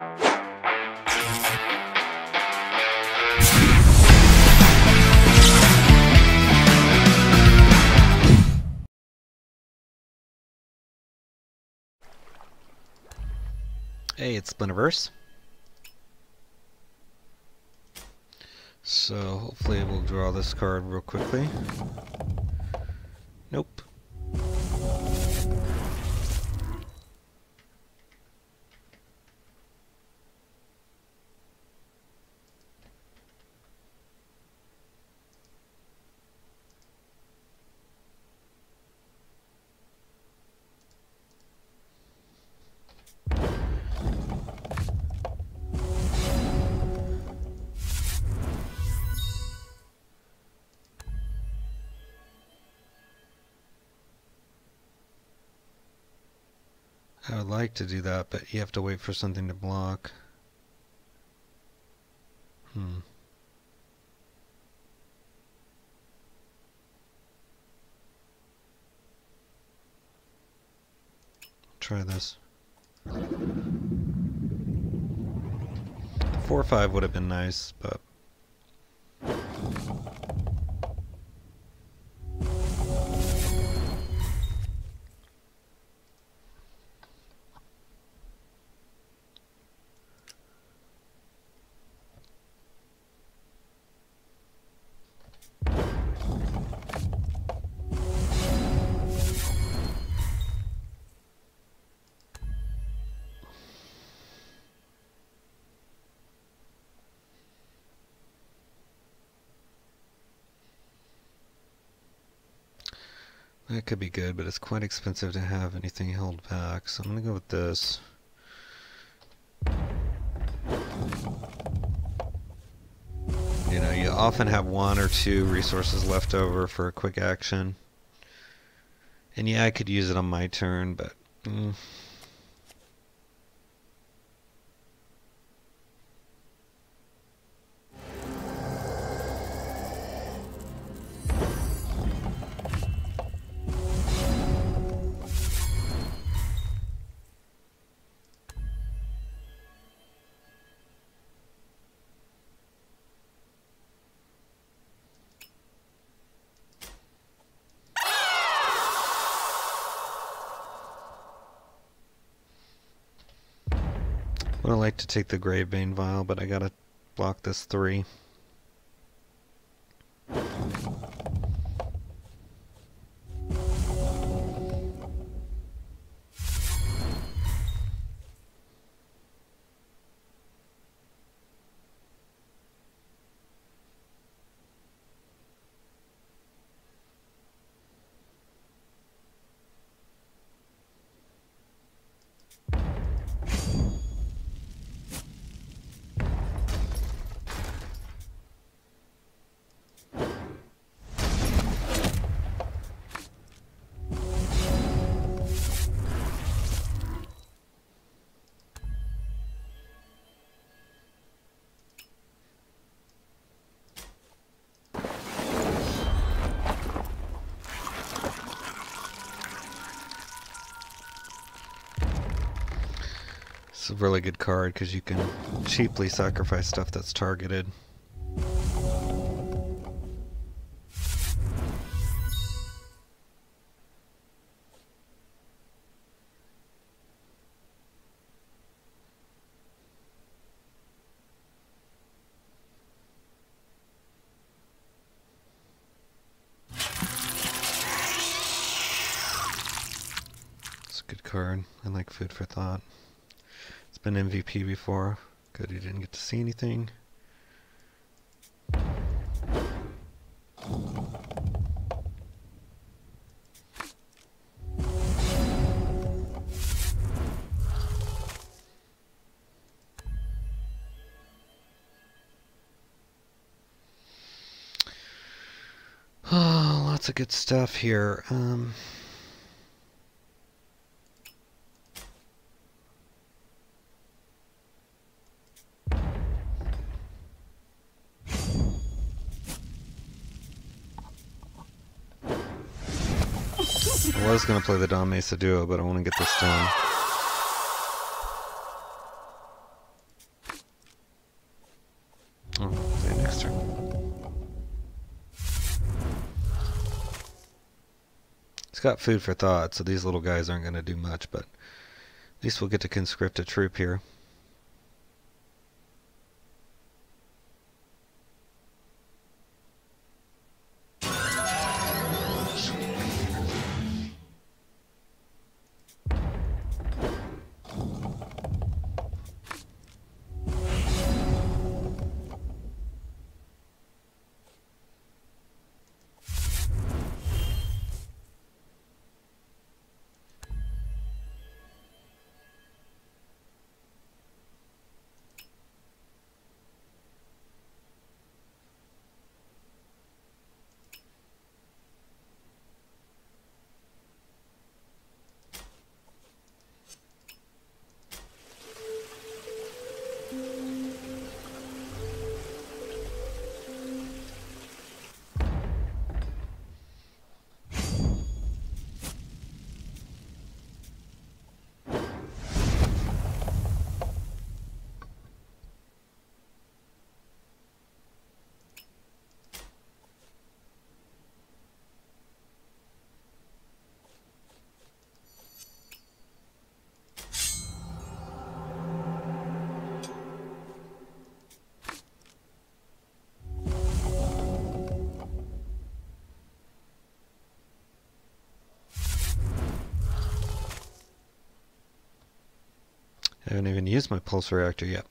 Hey, it's Splinterverse. So hopefully we'll draw this card real quickly. Nope. Would like to do that, but you have to wait for something to block. Hmm. Try this. Four or five would have been nice, but That could be good, but it's quite expensive to have anything held back, so I'm going to go with this. You know, you often have one or two resources left over for a quick action. And yeah, I could use it on my turn, but... Mm. Would have liked to take the Gravebane Vial, but I gotta block this three. It's a really good card because you can cheaply sacrifice stuff that's targeted. It's a good card. I like food for thought. It's been MVP before. Good, he didn't get to see anything. Oh, lots of good stuff here. Um, was going to play the Don Mesa duo, but I want to get this done. Oh, it's got food for thought, so these little guys aren't going to do much, but at least we'll get to conscript a troop here. I haven't even used my pulse reactor yet.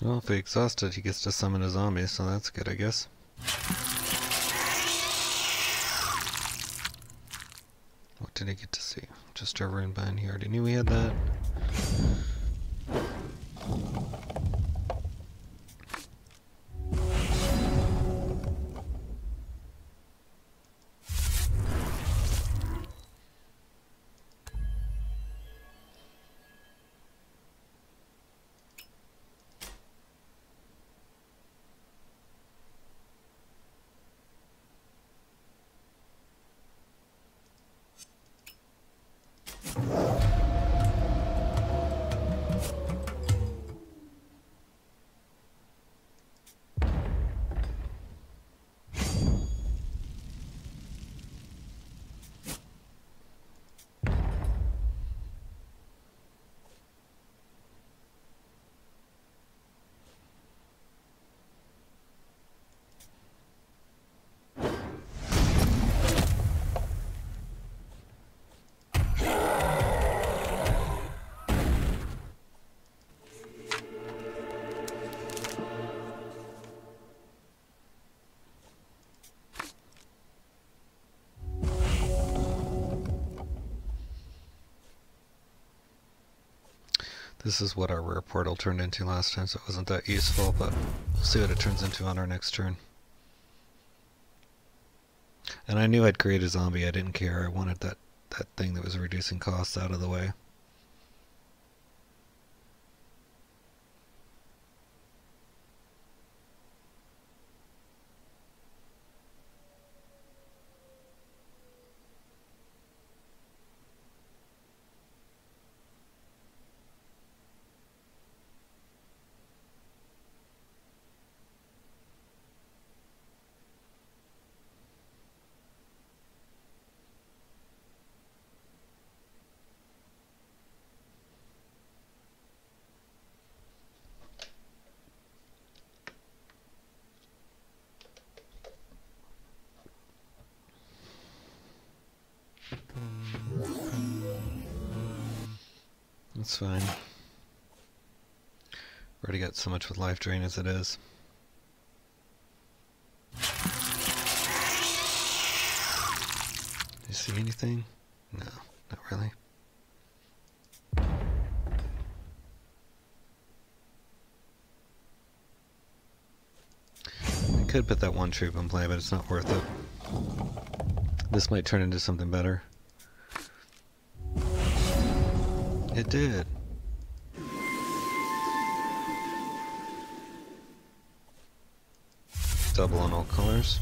Well, if he exhausted, he gets to summon a zombie, so that's good, I guess. What did he get to see? Just over in behind. He already knew we had that. This is what our rare portal turned into last time, so it wasn't that useful, but we'll see what it turns into on our next turn. And I knew I'd create a zombie, I didn't care. I wanted that, that thing that was reducing costs out of the way. That's fine. Already got so much with life drain as it is. You see anything? No, not really. I could put that one troop in play, but it's not worth it. This might turn into something better. It did. Double on all colors.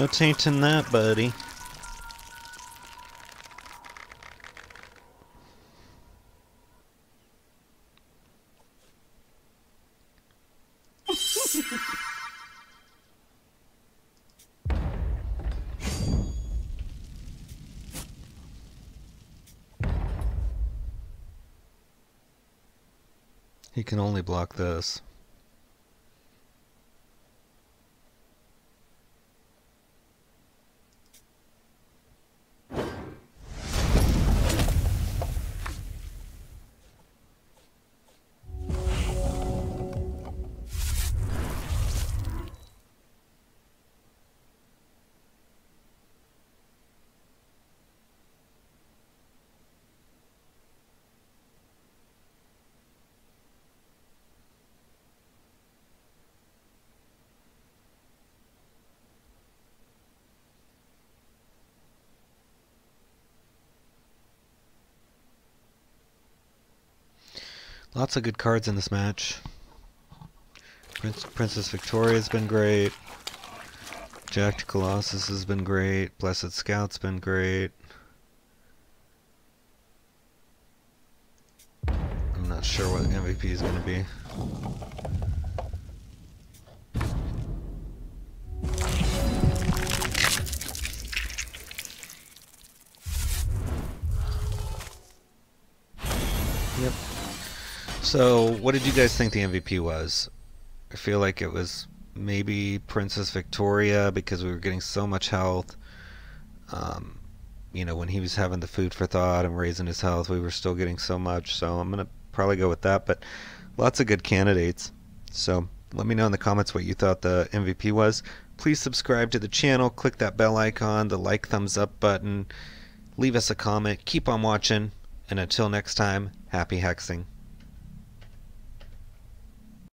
No tainting that, buddy. he can only block this. Lots of good cards in this match. Prince, Princess Victoria's been great. Jack Colossus has been great. Blessed Scout's been great. I'm not sure what MVP is going to be. So, what did you guys think the MVP was? I feel like it was maybe Princess Victoria because we were getting so much health. Um, you know, when he was having the food for thought and raising his health, we were still getting so much. So I'm going to probably go with that. But lots of good candidates. So let me know in the comments what you thought the MVP was. Please subscribe to the channel, click that bell icon, the like thumbs up button, leave us a comment, keep on watching, and until next time, happy hexing.